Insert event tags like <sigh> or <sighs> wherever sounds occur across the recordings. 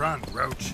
Run, Roach.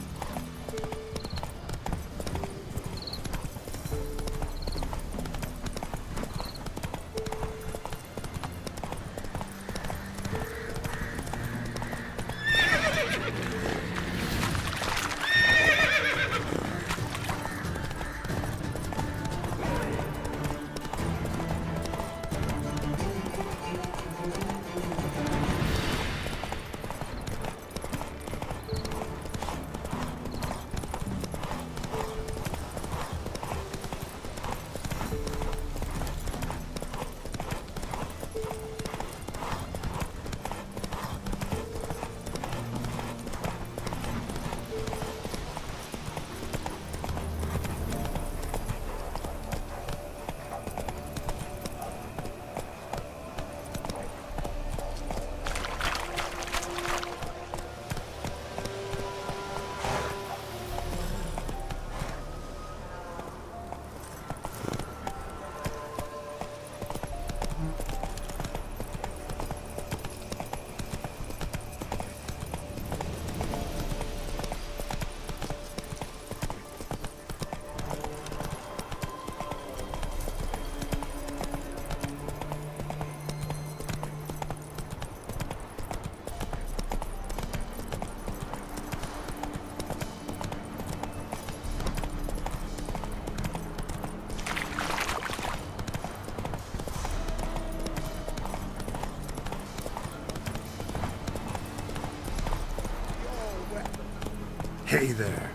There.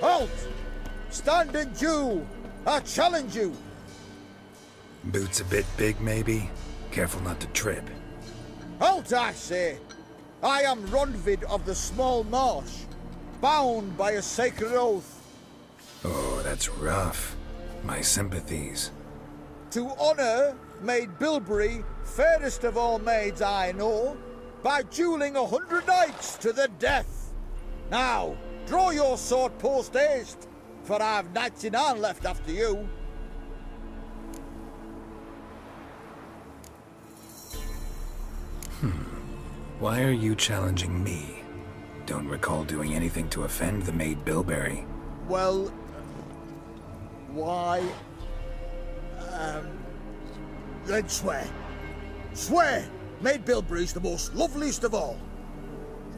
Halt! Standing Jew! I challenge you! Boots a bit big, maybe? Careful not to trip. Halt, I say! I am Ronvid of the Small Marsh, bound by a sacred oath Oh, that's rough. My sympathies. to honor maid Bilberry, fairest of all maids I know, by dueling a hundred knights to the death. Now, draw your sword post haste, for I've ninety-nine left after you. Hmm. Why are you challenging me? Don't recall doing anything to offend the maid Bilberry. Well, why? Um, then swear. Swear! Maid Bilberry's the most loveliest of all.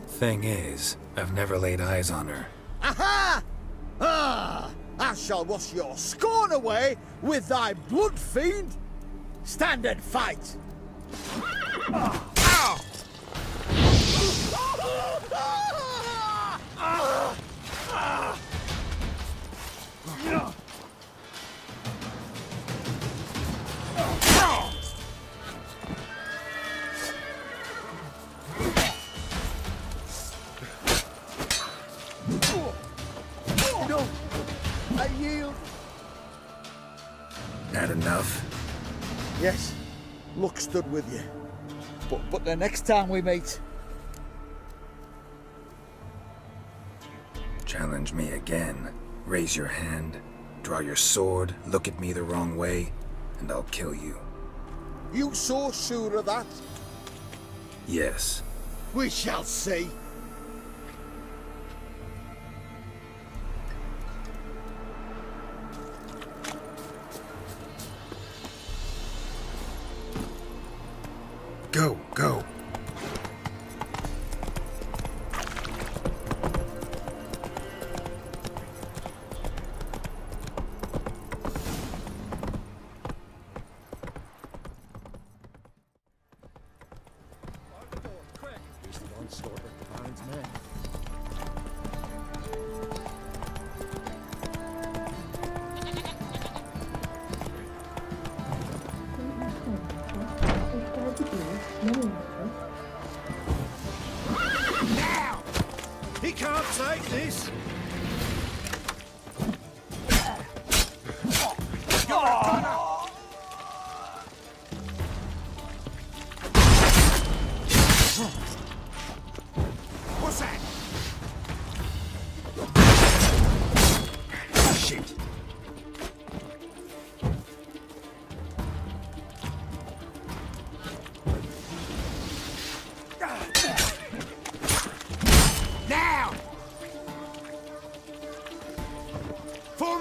Thing is, I've never laid eyes on her. Aha! Ah! I shall wash your scorn away with thy blood fiend. Stand and fight. No, with you. But but the next time we meet, Challenge me again. Raise your hand, draw your sword, look at me the wrong way, and I'll kill you. you so sure of that? Yes. We shall see.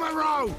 Form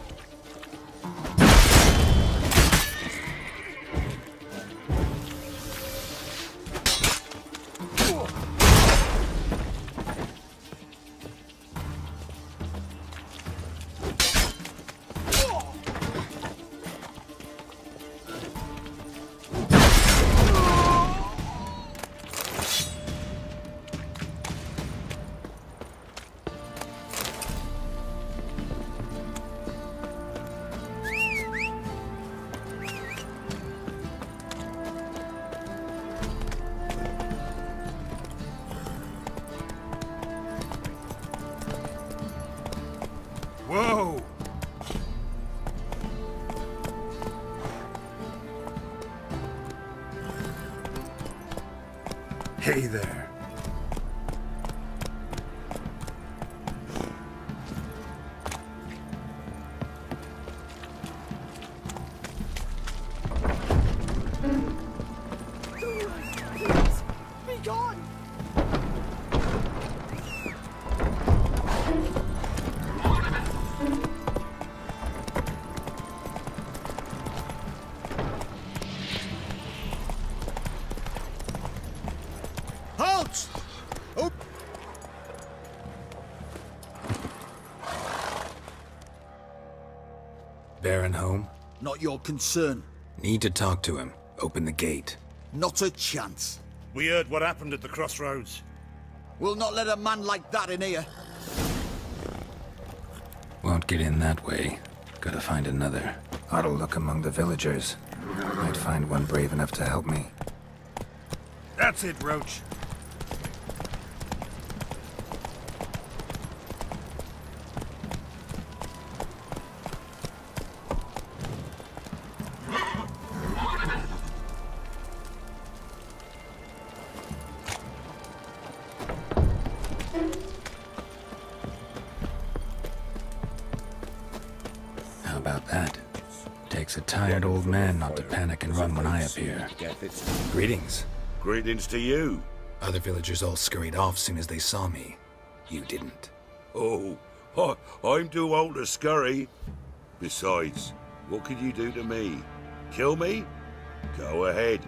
gone! Halt! Oh, Baron home? not your concern. Need to talk to him. Open the gate. Not a chance. We heard what happened at the crossroads. We'll not let a man like that in here. Won't get in that way. Gotta find another. Ought to look among the villagers. Might find one brave enough to help me. That's it, Roach. Not to panic and run when I appear. Greetings. Greetings to you. Other villagers all scurried off as soon as they saw me. You didn't. Oh, I, I'm too old to scurry. Besides, what could you do to me? Kill me? Go ahead.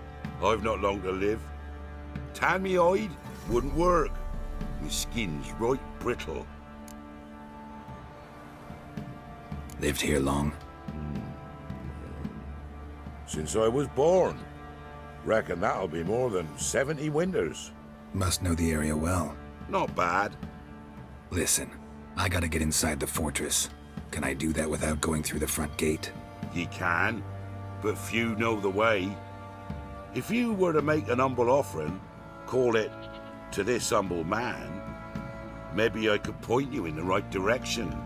I've not long to live. Tan me? Wouldn't work. My skin's right brittle. Lived here long. Since I was born. Reckon that'll be more than 70 winters. Must know the area well. Not bad. Listen, I gotta get inside the fortress. Can I do that without going through the front gate? Ye can, but few know the way. If you were to make an humble offering, call it to this humble man, maybe I could point you in the right direction.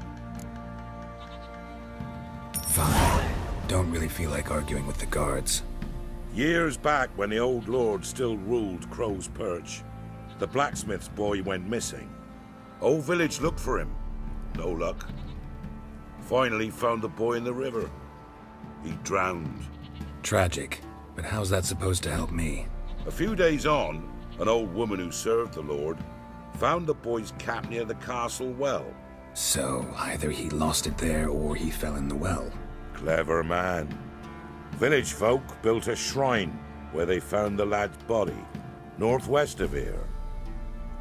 Don't really feel like arguing with the guards. Years back, when the old lord still ruled Crow's Perch, the blacksmith's boy went missing. Old village looked for him. No luck. Finally found the boy in the river. He drowned. Tragic. But how's that supposed to help me? A few days on, an old woman who served the lord found the boy's cap near the castle well. So, either he lost it there or he fell in the well. Clever man. Village folk built a shrine where they found the lad's body, northwest of here.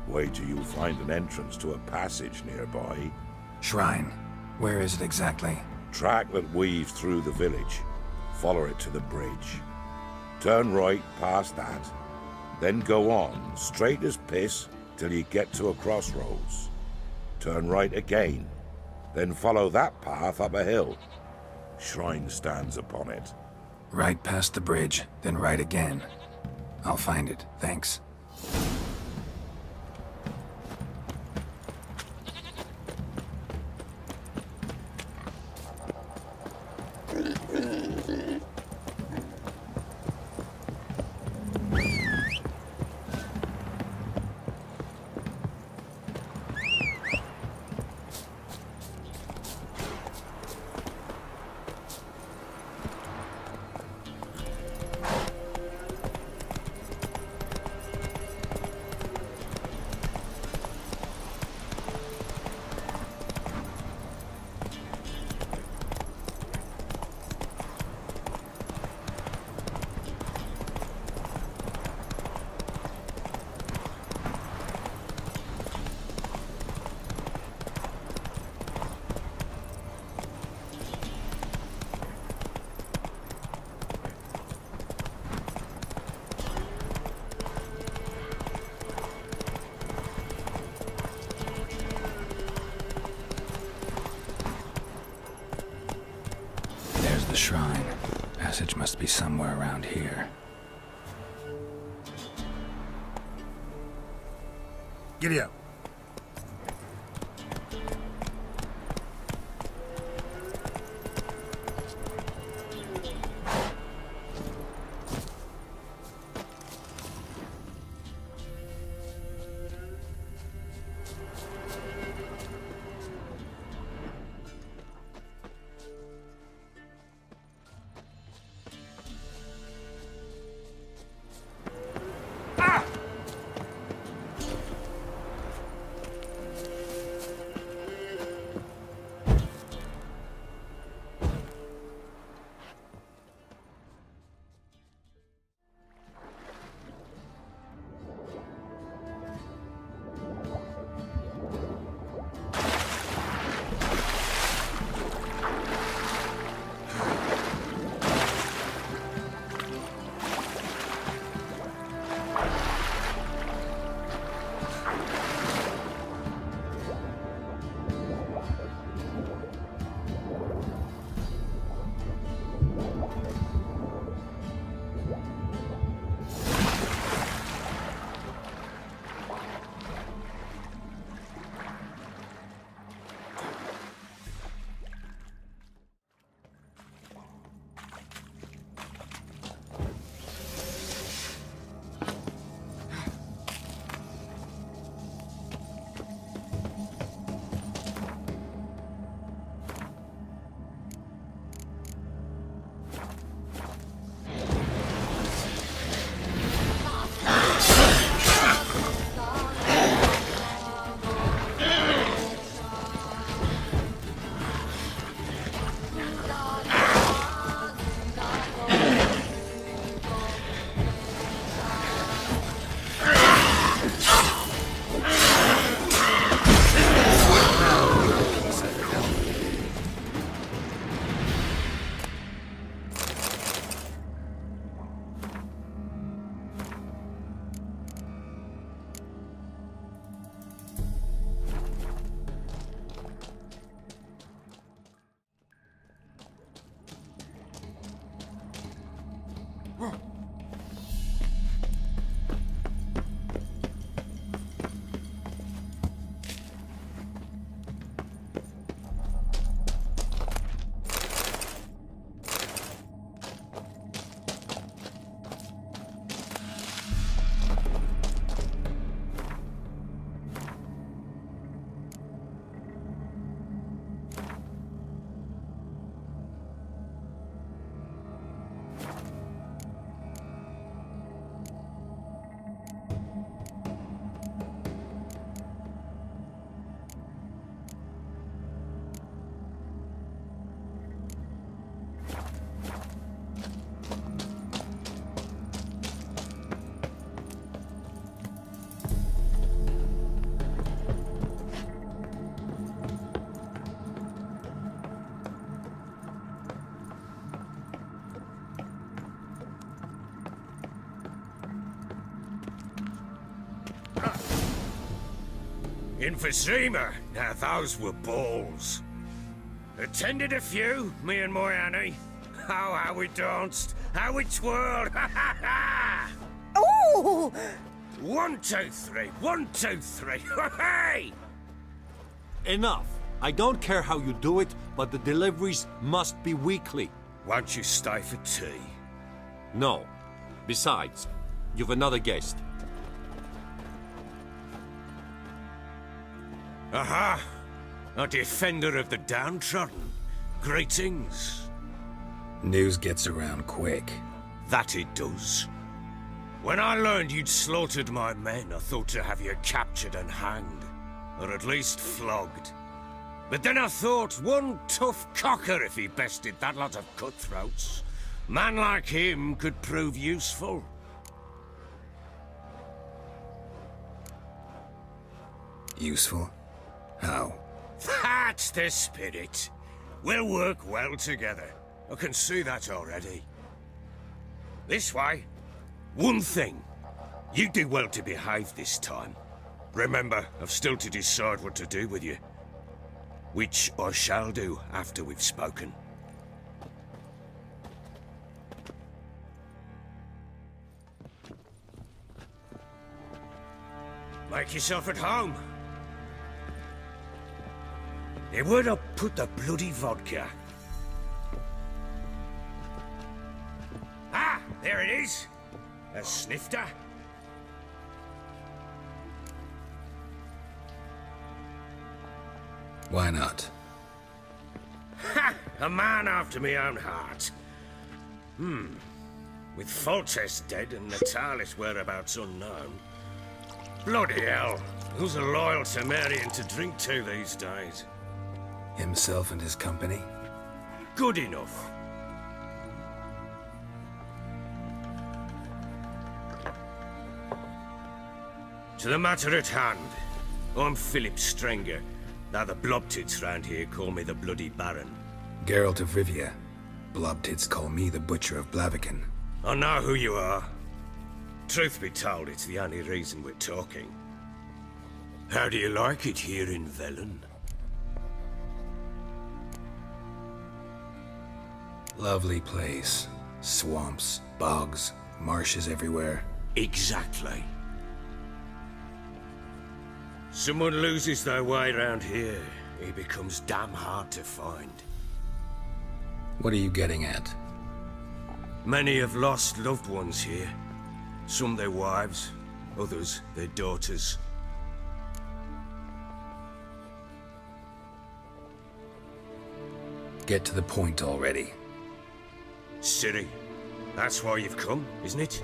Wait till you find an entrance to a passage nearby. Shrine. Where is it exactly? Track that weaves through the village. Follow it to the bridge. Turn right past that. Then go on, straight as piss, till you get to a crossroads. Turn right again. Then follow that path up a hill. Shrine stands upon it. Right past the bridge, then right again. I'll find it, thanks. Be somewhere around here. Giddy up. In Vizima, now those were balls. Attended a few, me and my Annie. Oh, how we danced, how we twirled, <laughs> ha ha ha! Ooh! One, two, three, one, two, three, <laughs> hey! Enough. I don't care how you do it, but the deliveries must be weekly. Won't you stay for tea? No. Besides, you've another guest. Aha! A defender of the downtrodden. Greetings. News gets around quick. That it does. When I learned you'd slaughtered my men, I thought to have you captured and hanged. Or at least flogged. But then I thought, one tough cocker if he bested that lot of cutthroats. Man like him could prove useful. Useful? now. That's the spirit. We'll work well together. I can see that already. This way. One thing. You do well to behave this time. Remember, I've still to decide what to do with you. Which I shall do after we've spoken. Make yourself at home. Hey, where'd I put the bloody vodka? Ah, there it is. A snifter. Why not? Ha! A man after my own heart. Hmm. With Foltest dead and Natalis whereabouts unknown. Bloody hell. Who's a loyal Temerian to drink to these days? Himself and his company? Good enough. To the matter at hand. I'm Phillip Strenger. Now the Blobtits round here call me the Bloody Baron. Geralt of Rivia. Blobtits call me the Butcher of Blaviken. I know who you are. Truth be told, it's the only reason we're talking. How do you like it here in Velen? Lovely place. Swamps, bogs, marshes everywhere. Exactly. Someone loses their way around here, he becomes damn hard to find. What are you getting at? Many have lost loved ones here. Some their wives, others their daughters. Get to the point already. Ciri, that's why you've come, isn't it?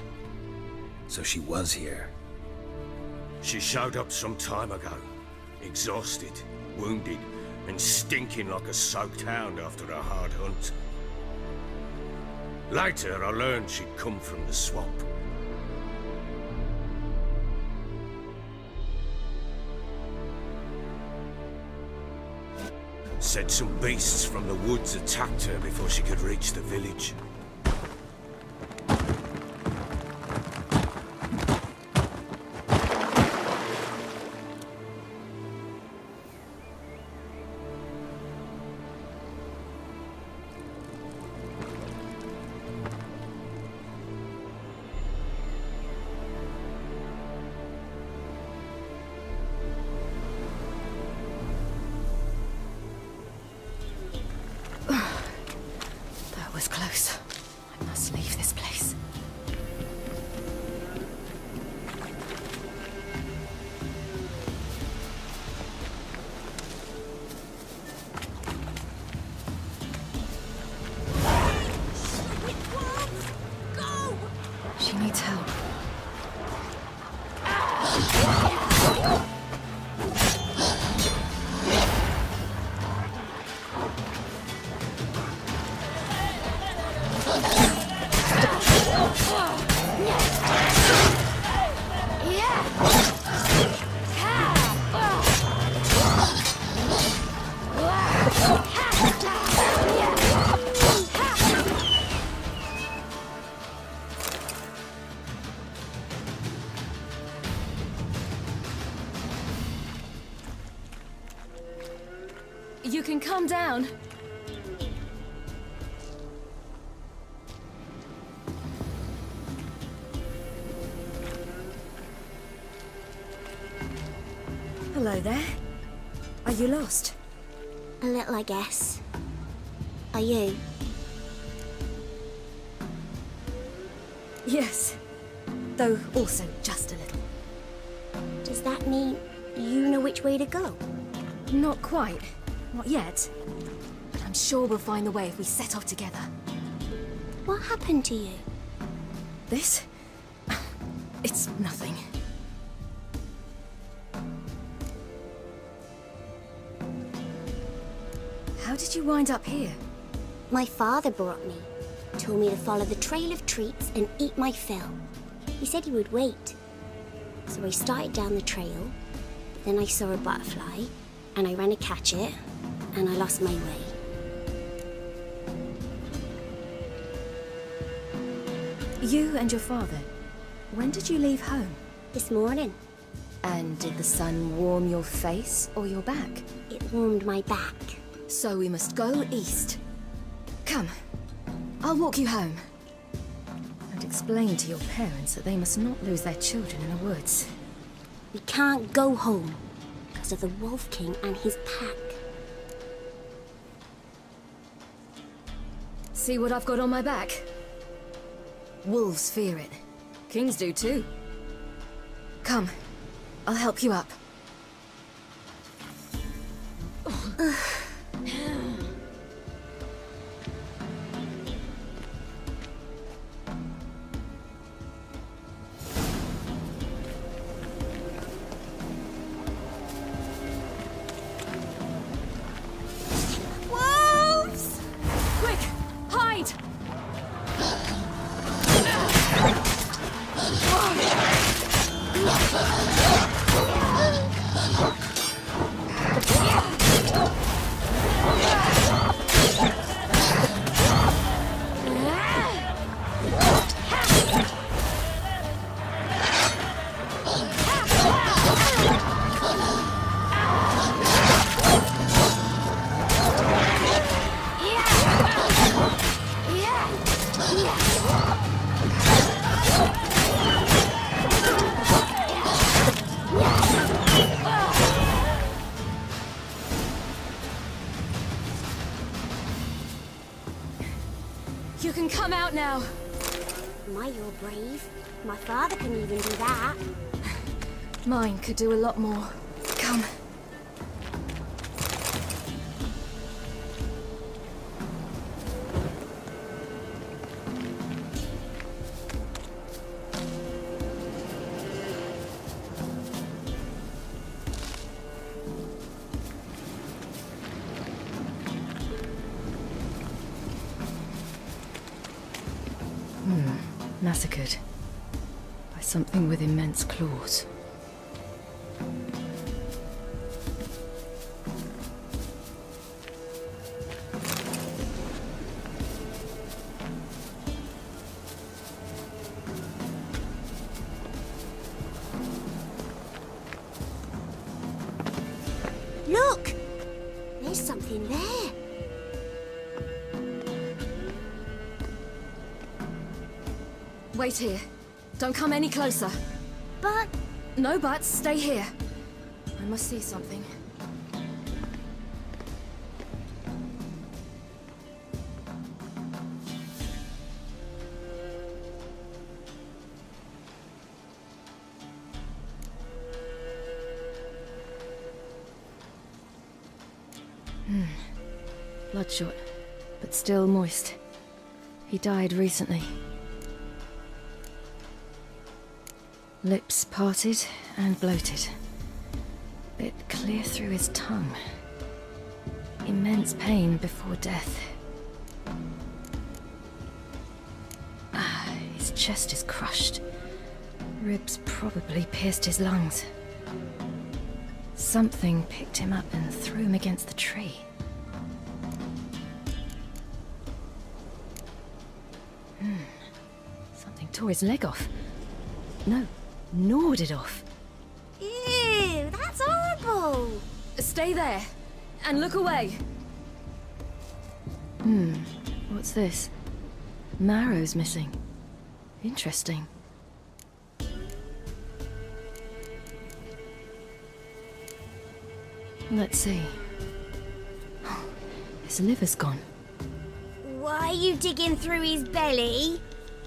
So she was here. She showed up some time ago, exhausted, wounded, and stinking like a soaked hound after a hard hunt. Later, I learned she'd come from the swamp. Said some beasts from the woods attacked her before she could reach the village. I guess. Are you? Yes. Though also just a little. Does that mean you know which way to go? Not quite. Not yet. But I'm sure we'll find the way if we set off together. What happened to you? This? <sighs> It's nothing. Did you wind up here? My father brought me. Told me to follow the trail of treats and eat my fill. He said he would wait. So I started down the trail. Then I saw a butterfly, and I ran to catch it, and I lost my way. You and your father. When did you leave home? This morning, And did the sun warm your face or your back? it warmed my back. So we must go east. Come. I'll walk you home. And explain to your parents that they must not lose their children in the woods. We can't go home because of the Wolf King and his pack. See what I've got on my back? Wolves fear it. Kings do too. Come, I'll help you up. Could do a lot more. Something there. Wait here. Don't come any closer. But No buts, stay here. I must see something. Still moist. He died recently. Lips parted and bloated. Bit clear through his tongue. Immense pain before death. Ah, his chest is crushed. Ribs probably pierced his lungs. Something picked him up and threw him against the tree. Tore his leg off. No, gnawed it off. ew, that's horrible. Stay there and look away. Hmm, what's this? Marrow's missing. Interesting. Let's see. <gasps> His liver's gone. Why are you digging through his belly?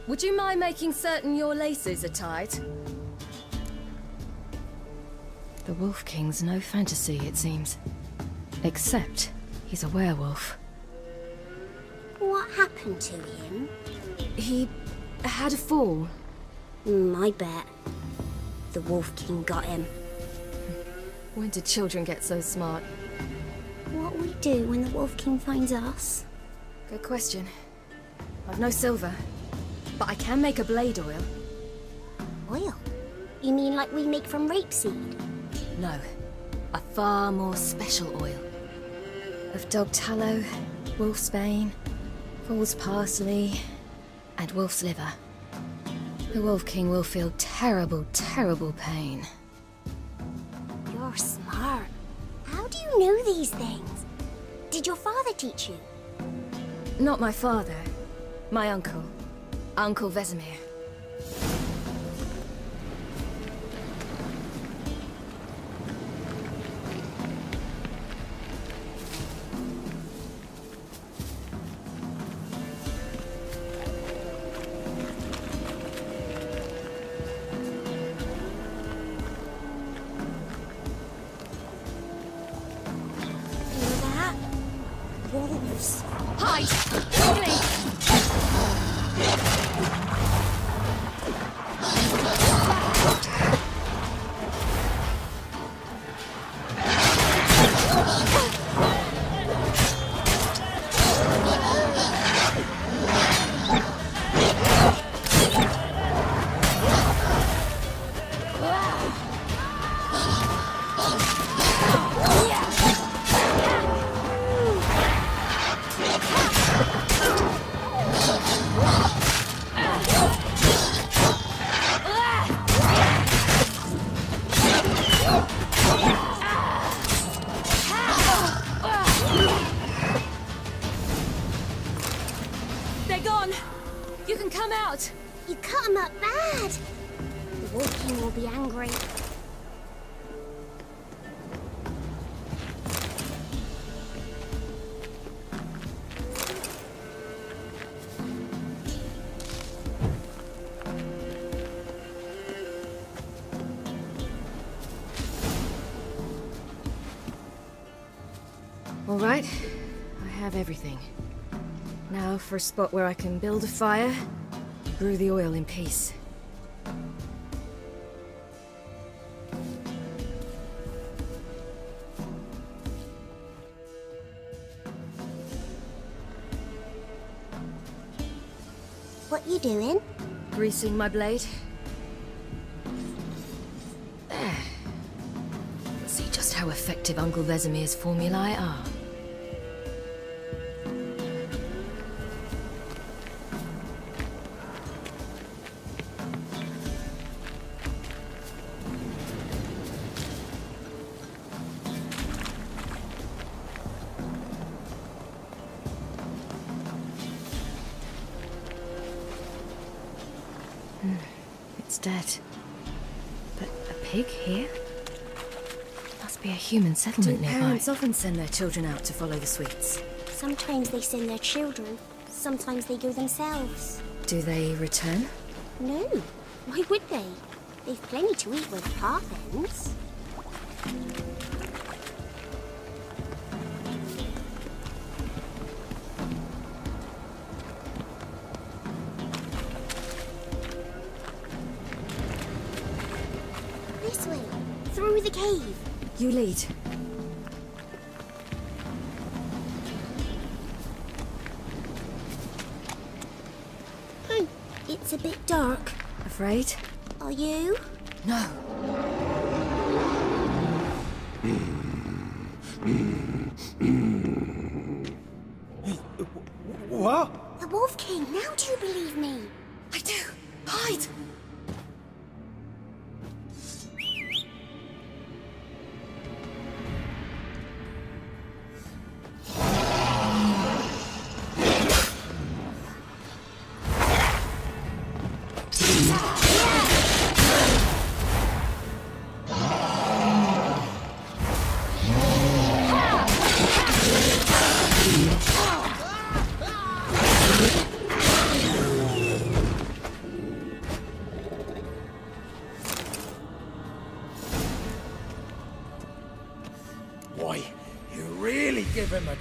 Would you mind making certain your laces are tied? The Wolf King's no fantasy, it seems. Except he's a werewolf. What happened to him? He had a fall. Mm, I bet. The Wolf King got him. When did children get so smart? What we do when the Wolf King finds us? Good question. I've no silver, but I can make a blade oil. Oil? You mean like we make from rapeseed? No, a far more special oil. Of dog tallow, wolf's bane, fool's parsley, and wolf's liver. The Wolf King will feel terrible, terrible pain. You're smart. How do you know these things? Did your father teach you? Not my father, my uncle, Uncle Vesemir. Everything. Now for a spot where I can build a fire, brew the oil in peace. What you doing? Greasing my blade. There. Let's see just how effective Uncle Vesemir's formulae are. Dead. But a pig here? Must be a human settlement Do nearby. parents often send their children out to follow the sweets? Sometimes they send their children. Sometimes they go themselves. Do they return? No. Why would they? They've plenty to eat where the path ends. Hmm. It's a bit dark. Afraid? Are you? No.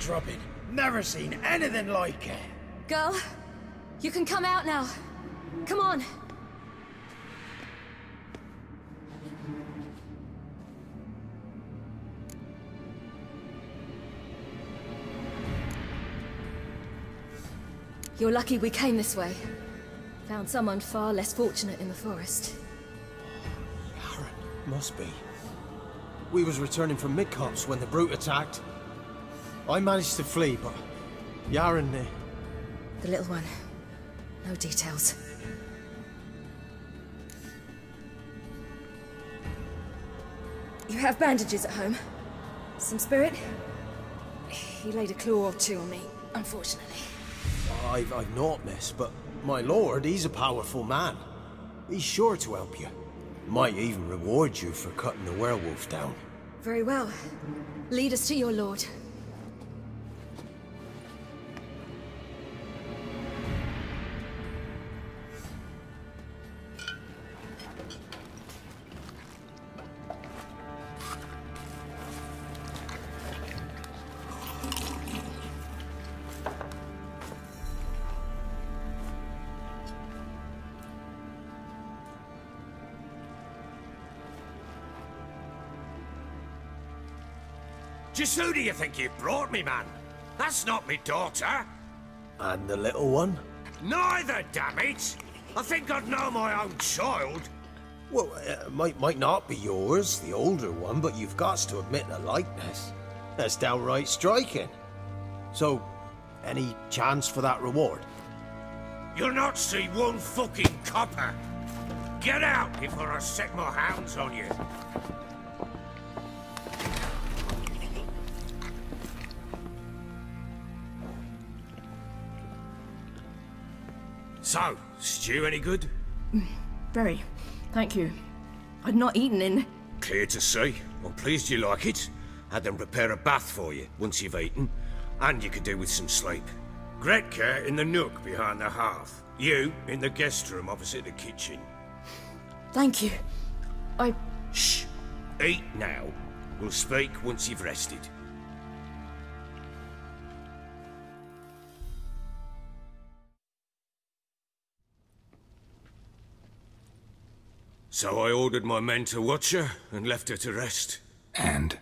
Give him a drubbing. Never seen anything like it. Girl, you can come out now. Come on. You're lucky we came this way. Found someone far less fortunate in the forest. Must be. We was returning from Midcopse when the brute attacked. I managed to flee, but Yaren, uh, The little one. No details. You have bandages at home? Some spirit? He laid a claw or two on me, unfortunately. I've, I've not, miss, but my lord, he's a powerful man. He's sure to help you. Might even reward you for cutting the werewolf down. Very well. Lead us to your lord. Do you think you've brought me, man? That's not me daughter. And the little one? Neither, damn it! I think I'd know my own child. Well, it might, might not be yours, the older one, but you've got to admit the likeness. That's downright striking. So, any chance for that reward? You'll not see one fucking copper. Get out before I set my hounds on you. So, stew any good? Very. Thank you. I'd not eaten in. Clear to see. I'm pleased you like it. Had them prepare a bath for you once you've eaten, and you could do with some sleep. Gretka in the nook behind the hearth. You in the guest room opposite the kitchen. Thank you. I. Shh. Eat now. We'll speak once you've rested. So I ordered my men to watch her and left her to rest. And?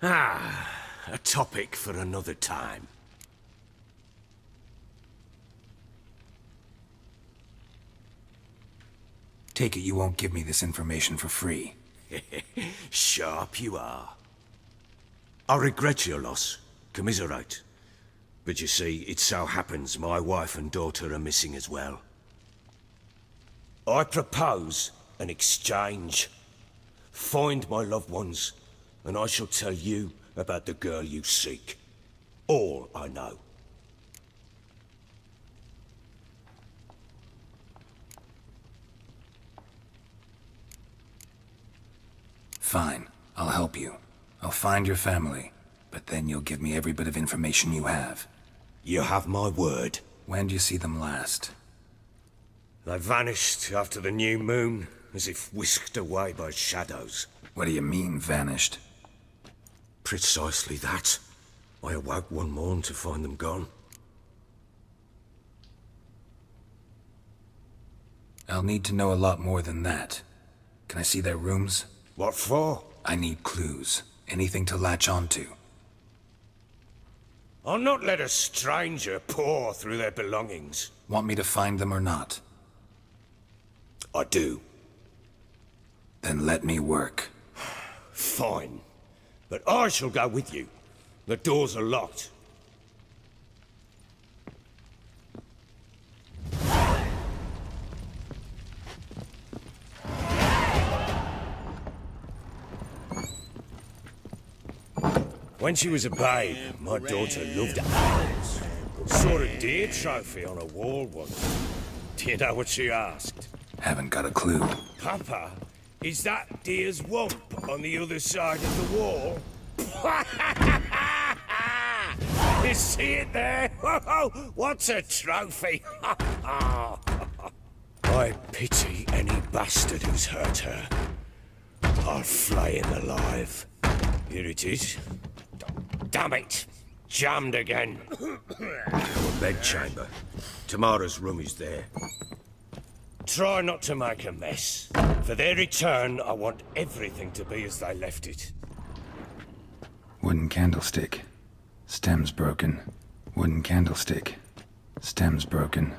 Ah, a topic for another time. Take it you won't give me this information for free. <laughs> Sharp you are. I regret your loss. Commiserate. But you see, it so happens my wife and daughter are missing as well. I propose an exchange. Find my loved ones, and I shall tell you about the girl you seek. All I know. Fine. I'll help you. I'll find your family. But then you'll give me every bit of information you have. You have my word. When do you see them last? They vanished after the new moon, as if whisked away by shadows. What do you mean, vanished? Precisely that. I awoke one morn to find them gone. I'll need to know a lot more than that. Can I see their rooms? What for? I need clues. Anything to latch onto. I'll not let a stranger pour through their belongings. Want me to find them or not? I do. Then let me work. Fine. But I shall go with you. The doors are locked. When she was a babe, my daughter loved owls. Saw a deer trophy on a wall once. Do you know what she asked? Haven't got a clue. Papa, is that deer's wump on the other side of the wall? <laughs> you see it there? <laughs> What's a trophy? <laughs> I pity any bastard who's hurt her. I'll flay him alive. Here it is. Damn it! Jammed again. <coughs> Our bedchamber. Tamara's room is there. Try not to make a mess. For their return, I want everything to be as they left it. Wooden candlestick. Stem's broken. Wooden candlestick. Stem's broken.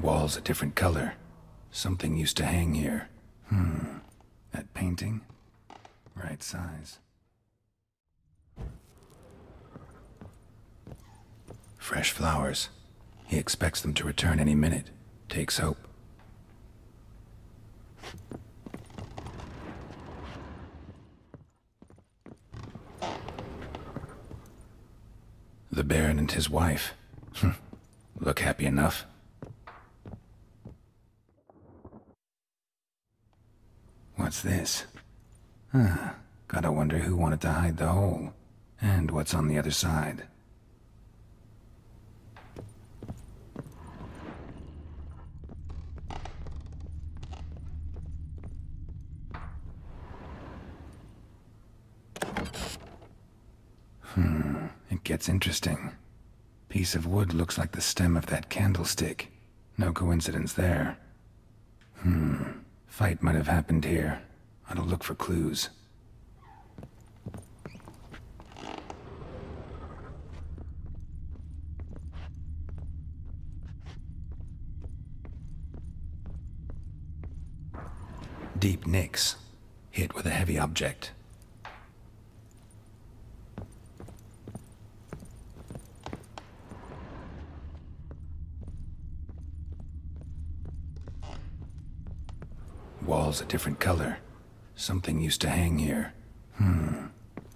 Wall's a different color. Something used to hang here. Hmm. That painting? Right size. Fresh flowers. He expects them to return any minute. Takes hope. The Baron and his wife. <laughs> Look happy enough. What's this? Ah, Gotta wonder who wanted to hide the hole. And what's on the other side. Hmm, it gets interesting. Piece of wood looks like the stem of that candlestick. No coincidence there. Hmm, fight might have happened here. I'll look for clues. Deep nicks. Hit with a heavy object. Walls a different color. Something used to hang here. Hmm.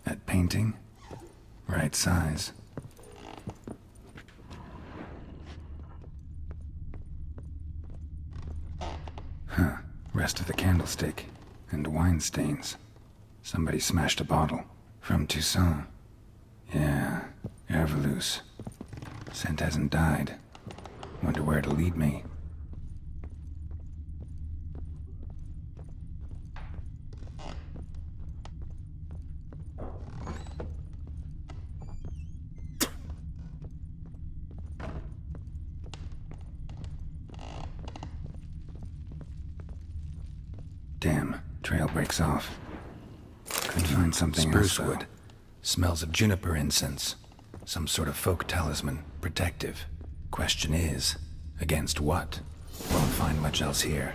That painting? Right size. Huh. Rest of the candlestick. And wine stains. Somebody smashed a bottle. From Toussaint. Yeah. Erveluce. Scent hasn't died. Wonder where it'll lead me. Damn, trail breaks off. Could find something Spruce else, though. wood. Smells of juniper incense. Some sort of folk talisman, protective. Question is, against what? Won't find much else here.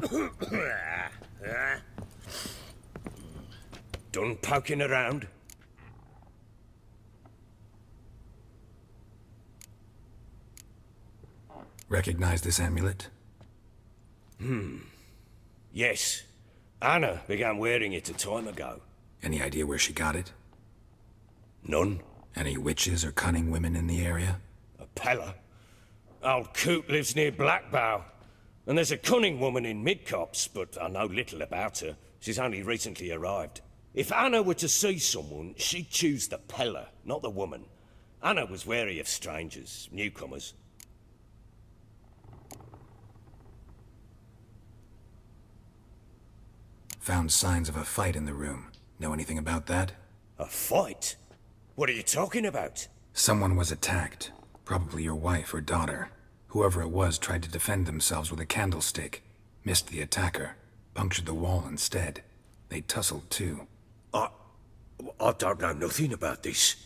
<coughs> Done poking around? Recognize this amulet? Hmm. Yes. Anna began wearing it a time ago. Any idea where she got it? None. Any witches or cunning women in the area? A Pellar. Old Coot lives near Blackbough. And there's a cunning woman in Midcopse, but I know little about her. She's only recently arrived. If Anna were to see someone, she'd choose the Pellar, not the woman. Anna was wary of strangers, newcomers. Found signs of a fight in the room. Know anything about that? A fight? What are you talking about? Someone was attacked. Probably your wife or daughter. Whoever it was tried to defend themselves with a candlestick. Missed the attacker. Punctured the wall instead. They tussled too. I... I don't know nothing about this.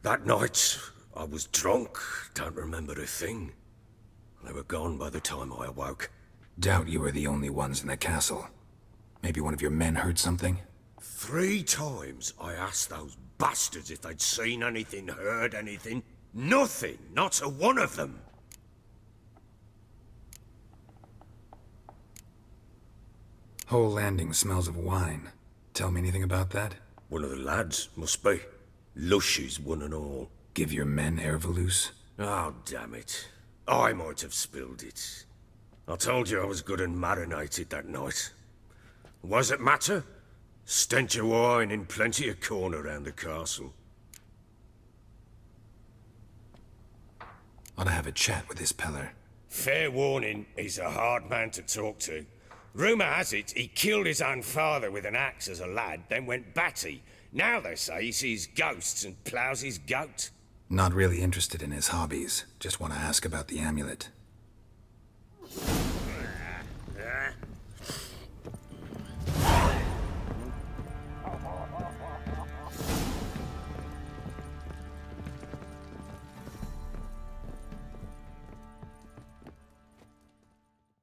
That night, I was drunk, don't remember a thing. They were gone by the time I awoke. Doubt you were the only ones in the castle. Maybe one of your men heard something? Three times I asked those bastards if they'd seen anything, heard anything. Nothing, not a one of them. Whole landing smells of wine. Tell me anything about that? One of the lads, must be. Lushes, one and all. Give your men Erveluce? Oh, damn it. I might have spilled it. I told you I was good and marinated that night. Was it matter? Stench of wine in plenty of corn around the castle. Wanna have a chat with this Pellar. Fair warning, he's a hard man to talk to. Rumour has it he killed his own father with an axe as a lad, then went batty. Now they say he sees ghosts and ploughs his goat. Not really interested in his hobbies. Just want to ask about the amulet.